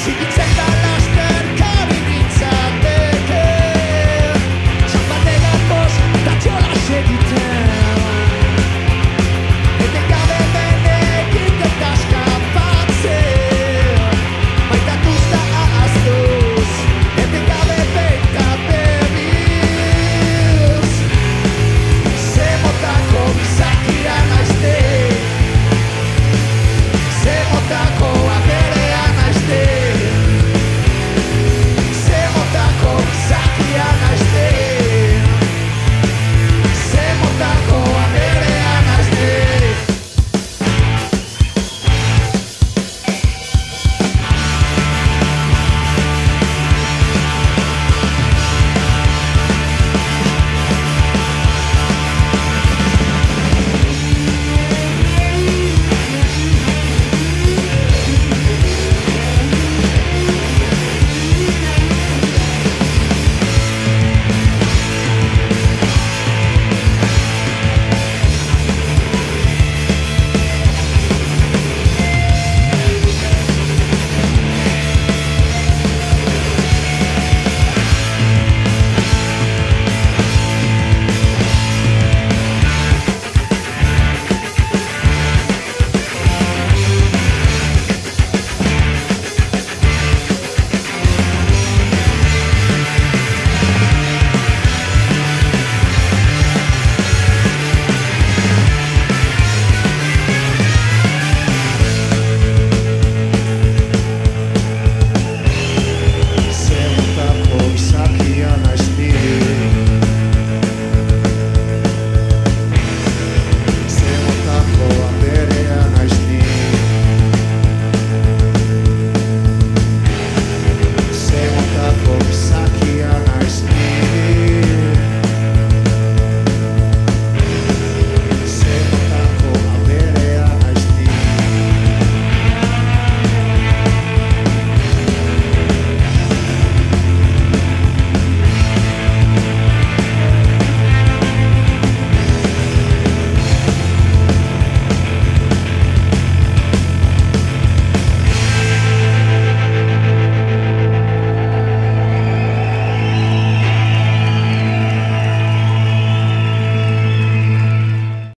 She can take